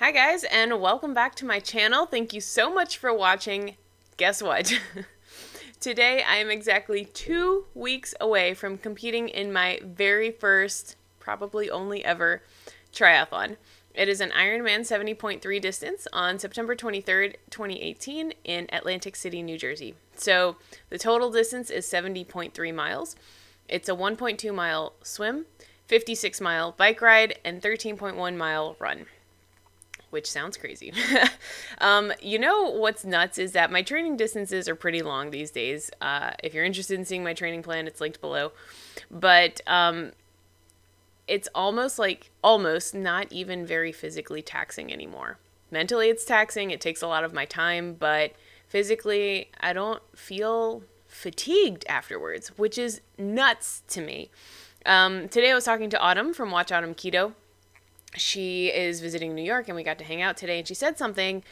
Hi guys and welcome back to my channel. Thank you so much for watching. Guess what? Today I am exactly two weeks away from competing in my very first, probably only ever, triathlon. It is an Ironman 70.3 distance on September 23rd, 2018 in Atlantic City, New Jersey. So the total distance is 70.3 miles. It's a 1.2 mile swim, 56 mile bike ride, and 13.1 mile run which sounds crazy. um, you know what's nuts is that my training distances are pretty long these days. Uh, if you're interested in seeing my training plan, it's linked below. But um, it's almost like, almost not even very physically taxing anymore. Mentally, it's taxing, it takes a lot of my time, but physically, I don't feel fatigued afterwards, which is nuts to me. Um, today I was talking to Autumn from Watch Autumn Keto she is visiting New York and we got to hang out today and she said something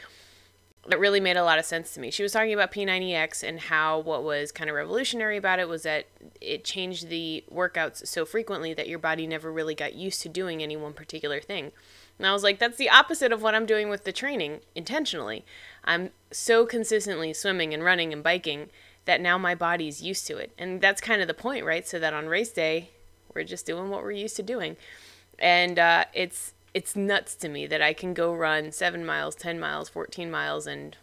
that really made a lot of sense to me. She was talking about P90X and how what was kind of revolutionary about it was that it changed the workouts so frequently that your body never really got used to doing any one particular thing. And I was like, that's the opposite of what I'm doing with the training intentionally. I'm so consistently swimming and running and biking that now my body's used to it. And that's kind of the point, right? So that on race day, we're just doing what we're used to doing and uh, it's it's nuts to me that I can go run seven miles, ten miles, fourteen miles, and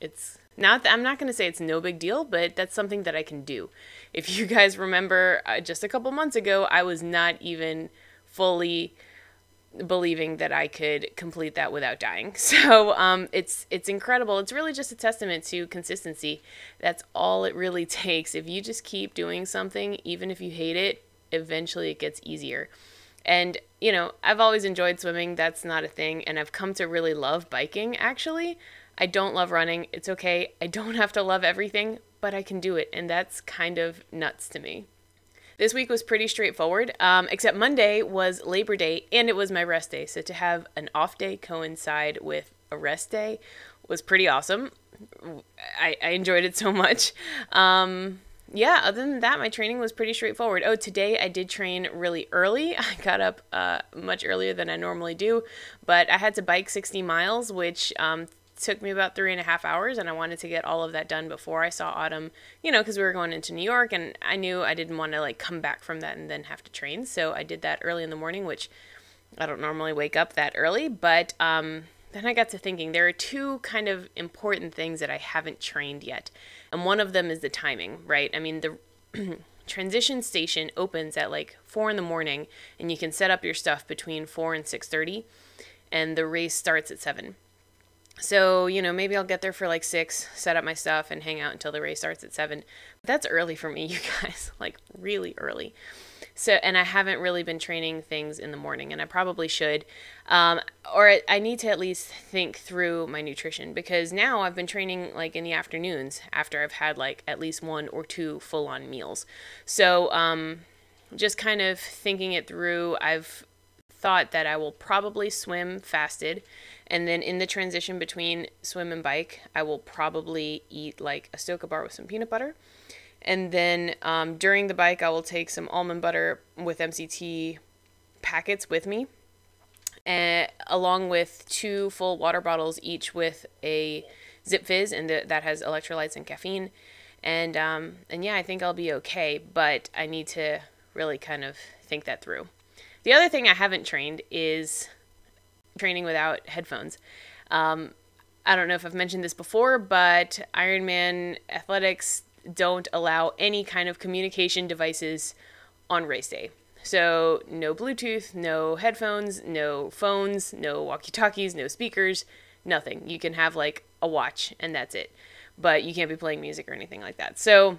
it's not. I'm not going to say it's no big deal, but that's something that I can do. If you guys remember, uh, just a couple months ago, I was not even fully believing that I could complete that without dying. So um, it's it's incredible. It's really just a testament to consistency. That's all it really takes. If you just keep doing something, even if you hate it, eventually it gets easier. And, you know, I've always enjoyed swimming. That's not a thing. And I've come to really love biking, actually. I don't love running. It's okay. I don't have to love everything, but I can do it. And that's kind of nuts to me. This week was pretty straightforward, um, except Monday was Labor Day and it was my rest day. So to have an off day coincide with a rest day was pretty awesome. I, I enjoyed it so much. Um, yeah, other than that, my training was pretty straightforward. Oh, today I did train really early. I got up uh, much earlier than I normally do, but I had to bike 60 miles, which um, took me about three and a half hours, and I wanted to get all of that done before I saw Autumn, you know, because we were going into New York, and I knew I didn't want to like come back from that and then have to train. So I did that early in the morning, which I don't normally wake up that early, but um, then I got to thinking there are two kind of important things that I haven't trained yet. And one of them is the timing, right? I mean, the transition station opens at like 4 in the morning and you can set up your stuff between 4 and 6:30 and the race starts at 7. So, you know, maybe I'll get there for like 6, set up my stuff and hang out until the race starts at 7. That's early for me, you guys, like really early. So, and I haven't really been training things in the morning, and I probably should. Um, or I need to at least think through my nutrition because now I've been training like in the afternoons after I've had like at least one or two full on meals. So, um, just kind of thinking it through, I've thought that I will probably swim fasted. And then in the transition between swim and bike, I will probably eat like a Stoka bar with some peanut butter and then um, during the bike, I will take some almond butter with MCT packets with me, and, along with two full water bottles, each with a Zip-Fizz, and the, that has electrolytes and caffeine. And um, and yeah, I think I'll be okay, but I need to really kind of think that through. The other thing I haven't trained is training without headphones. Um, I don't know if I've mentioned this before, but Ironman Athletics don't allow any kind of communication devices on race day. So, no Bluetooth, no headphones, no phones, no walkie talkies, no speakers, nothing. You can have like a watch and that's it. But you can't be playing music or anything like that. So,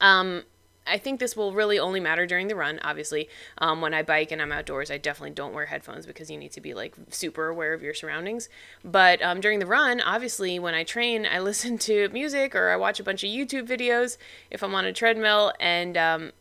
um, I think this will really only matter during the run. Obviously, um, when I bike and I'm outdoors, I definitely don't wear headphones because you need to be like super aware of your surroundings. But um, during the run, obviously, when I train, I listen to music or I watch a bunch of YouTube videos if I'm on a treadmill, and um,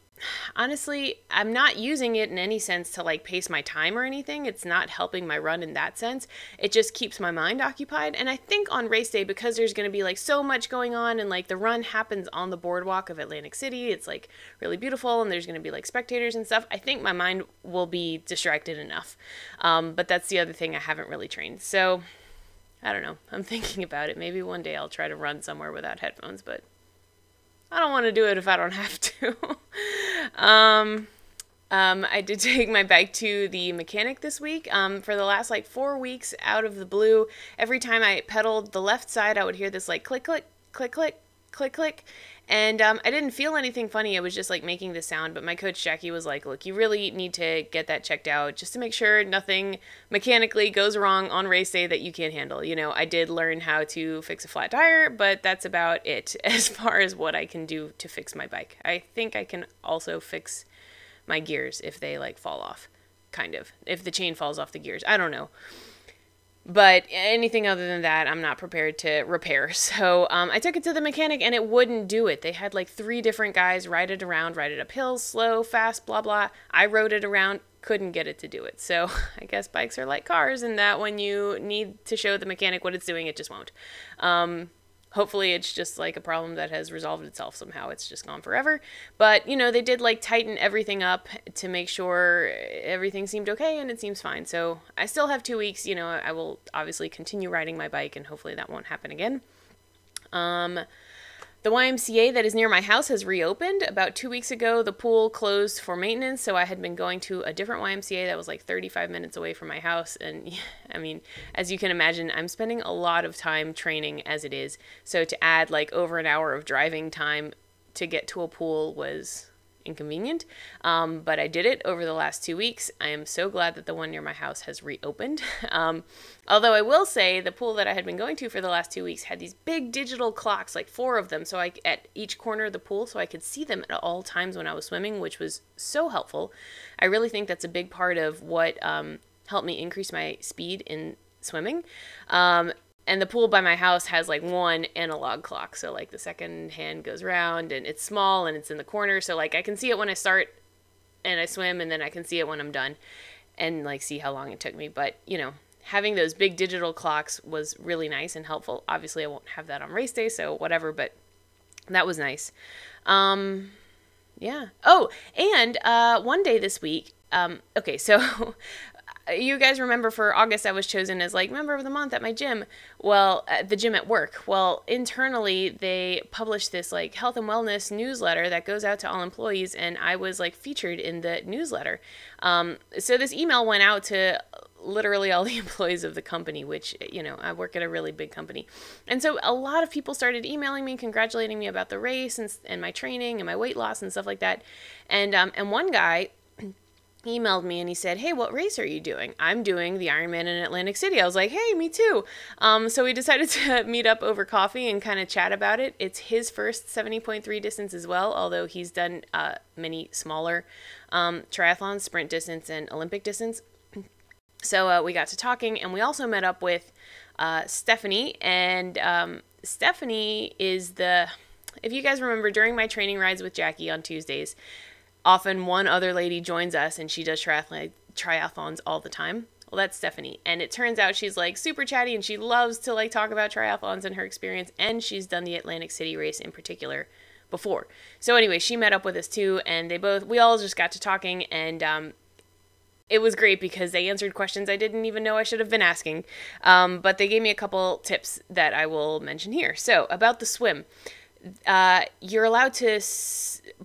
honestly, I'm not using it in any sense to like pace my time or anything. It's not helping my run in that sense. It just keeps my mind occupied. And I think on race day, because there's going to be like so much going on and like the run happens on the boardwalk of Atlantic City, it's like really beautiful and there's going to be like spectators and stuff. I think my mind will be distracted enough. Um, but that's the other thing I haven't really trained. So I don't know. I'm thinking about it. Maybe one day I'll try to run somewhere without headphones, but I don't want to do it if I don't have to. um, um, I did take my bike to the mechanic this week. Um, for the last like four weeks out of the blue, every time I pedaled the left side, I would hear this like click, click, click, click, click, click. And um, I didn't feel anything funny. I was just like making the sound. But my coach Jackie was like, "Look, you really need to get that checked out just to make sure nothing mechanically goes wrong on race day that you can't handle." You know, I did learn how to fix a flat tire, but that's about it as far as what I can do to fix my bike. I think I can also fix my gears if they like fall off, kind of. If the chain falls off the gears, I don't know. But anything other than that, I'm not prepared to repair. So um, I took it to the mechanic and it wouldn't do it. They had like three different guys ride it around, ride it uphill slow, fast, blah, blah. I rode it around, couldn't get it to do it. So I guess bikes are like cars in that when you need to show the mechanic what it's doing, it just won't. Um, hopefully it's just like a problem that has resolved itself somehow. It's just gone forever. But you know they did like tighten everything up to make sure everything seemed okay and it seems fine. So i still have two weeks you know i will obviously continue riding my bike and hopefully that won't happen again. Um the YMCA that is near my house has reopened. About two weeks ago, the pool closed for maintenance, so I had been going to a different YMCA that was like 35 minutes away from my house. And I mean, as you can imagine, I'm spending a lot of time training as it is. So to add like over an hour of driving time to get to a pool was inconvenient. Um, but I did it over the last two weeks. I am so glad that the one near my house has reopened. Um, although I will say the pool that I had been going to for the last two weeks had these big digital clocks, like four of them, so I at each corner of the pool, so I could see them at all times when I was swimming, which was so helpful. I really think that's a big part of what um, helped me increase my speed in swimming. Um, and the pool by my house has like one analog clock so like the second hand goes round and it's small and it's in the corner so like i can see it when i start and i swim and then i can see it when i'm done and like see how long it took me but you know having those big digital clocks was really nice and helpful. Obviously i won't have that on race day so whatever but that was nice. Um yeah. Oh and uh one day this week um okay so you guys remember for August I was chosen as like member of the month at my gym. Well, at the gym at work. Well, internally they published this like health and wellness newsletter that goes out to all employees, and I was like featured in the newsletter. Um, so this email went out to literally all the employees of the company, which you know I work at a really big company, and so a lot of people started emailing me, congratulating me about the race and and my training and my weight loss and stuff like that, and um, and one guy emailed me and he said, Hey, what race are you doing? I'm doing the Ironman in Atlantic City. I was like, Hey, me too. Um, so we decided to meet up over coffee and kind of chat about it. It's his first 70.3 distance as well, although he's done uh, many smaller um, triathlons, sprint distance, and Olympic distance. So uh, we got to talking and we also met up with uh, Stephanie. And um, Stephanie is the, if you guys remember, during my training rides with Jackie on Tuesdays, often one other lady joins us and she does triathlon, triathlons all the time. Well, that's Stephanie. And it turns out she's like super chatty and she loves to like talk about triathlons and her experience. And she's done the Atlantic City race in particular before. So anyway, she met up with us too. And they both, we all just got to talking and, um, it was great because they answered questions I didn't even know I should have been asking. Um, but they gave me a couple tips that I will mention here. So, about the swim, uh, you're allowed to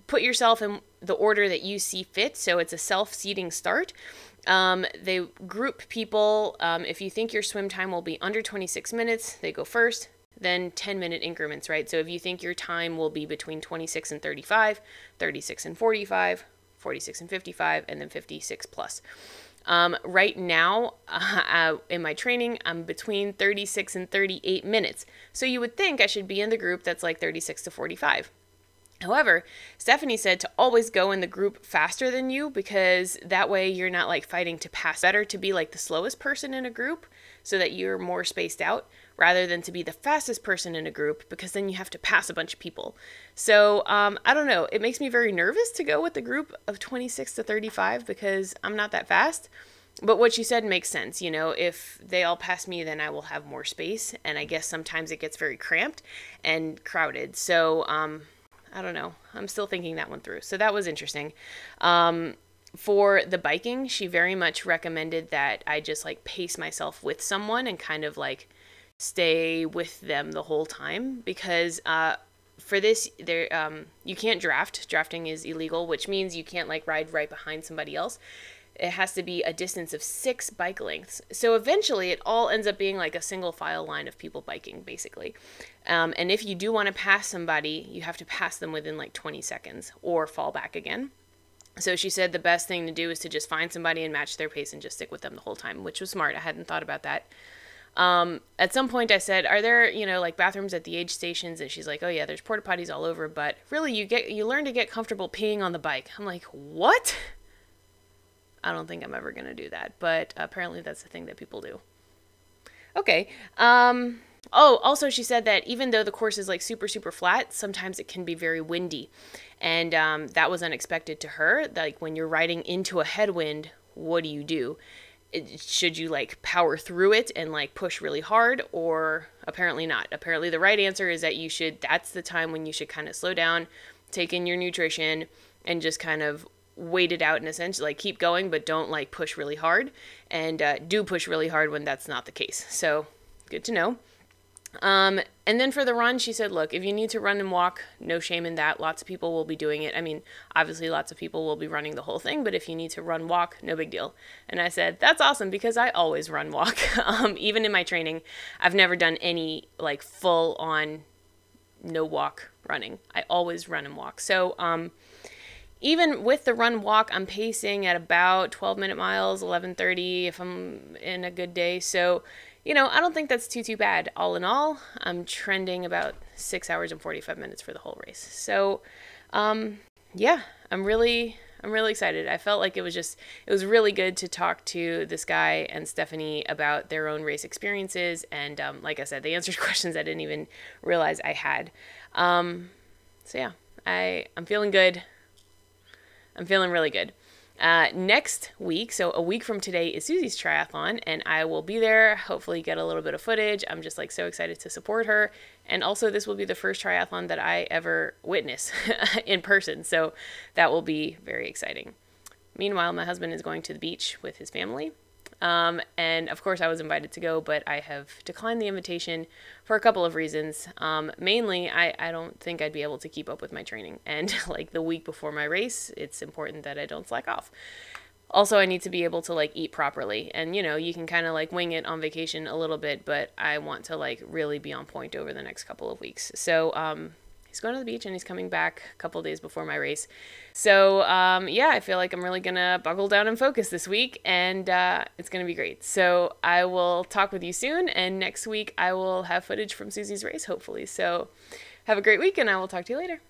put yourself in the order that you see fit. So it's a self seating start. Um, they group people. Um, if you think your swim time will be under 26 minutes, they go first, then 10 minute increments, right? So if you think your time will be between 26 and 35, 36 and 45, 46 and 55, and then 56 plus. Um, right now, uh, in my training, I'm between 36 and 38 minutes. So you would think I should be in the group that's like 36 to 45. However, Stephanie said to always go in the group faster than you because that way you're not like fighting to pass. Better to be like the slowest person in a group so that you're more spaced out rather than to be the fastest person in a group because then you have to pass a bunch of people. So um, I don't know. It makes me very nervous to go with the group of 26 to 35 because I'm not that fast. But what she said makes sense. You know, if they all pass me, then I will have more space. And I guess sometimes it gets very cramped and crowded. So, um, I don't know. I'm still thinking that one through. So that was interesting. Um, for the biking, she very much recommended that I just like pace myself with someone and kind of like stay with them the whole time because uh, for this there um, you can't draft. Drafting is illegal, which means you can't like ride right behind somebody else it has to be a distance of six bike lengths. So eventually, it all ends up being like a single file line of people biking, basically. Um, and if you do want to pass somebody, you have to pass them within like 20 seconds or fall back again. So she said the best thing to do is to just find somebody and match their pace and just stick with them the whole time, which was smart. I hadn't thought about that. Um, at some point, I said, "Are there, you know, like bathrooms at the aid stations?" And she's like, "Oh yeah, there's porta potties all over, but really, you get you learn to get comfortable peeing on the bike." I'm like, "What?" I don't think I'm ever going to do that, but apparently that's the thing that people do. Okay. Um, oh, also, she said that even though the course is like super, super flat, sometimes it can be very windy. And um, that was unexpected to her. Like when you're riding into a headwind, what do you do? It, should you like power through it and like push really hard or apparently not apparently the right answer is that you should that's the time when you should kind of slow down take in your nutrition and just kind of wait it out in a sense, like keep going, but don't like push really hard, and uh, do push really hard when that's not the case. So good to know. Um, and then for the run, she said, look, if you need to run and walk, no shame in that. Lots of people will be doing it. I mean, obviously, lots of people will be running the whole thing, but if you need to run, walk, no big deal. And I said, that's awesome because I always run, walk. um, even in my training, I've never done any like full on no walk running. I always run and walk. So, um, even with the run walk, I'm pacing at about 12 minute miles, 11:30 if I'm in a good day. So, you know, I don't think that's too too bad. All in all, I'm trending about six hours and 45 minutes for the whole race. So, um, yeah, I'm really I'm really excited. I felt like it was just it was really good to talk to this guy and Stephanie about their own race experiences. And um, like I said, they answered questions I didn't even realize I had. Um, so yeah, I I'm feeling good. I'm feeling really good. Uh, next week, so a week from today, is Susie's triathlon, and I will be there. Hopefully, get a little bit of footage. I'm just like so excited to support her. And also, this will be the first triathlon that I ever witness in person, so that will be very exciting. Meanwhile, my husband is going to the beach with his family. Um, and of course, I was invited to go, but I have declined the invitation for a couple of reasons. Um, mainly, I, I don't think I'd be able to keep up with my training. And like the week before my race, it's important that I don't slack off. Also, I need to be able to like eat properly. And you know, you can kind of like wing it on vacation a little bit, but I want to like really be on point over the next couple of weeks. So, um, he's going to the beach and he's coming back a couple days before my race. So um, yeah, I feel like I'm really gonna buckle down and focus this week, and uh, it's gonna be great. So I will talk with you soon, and next week I will have footage from Susie's race, hopefully. So have a great week, and I will talk to you later.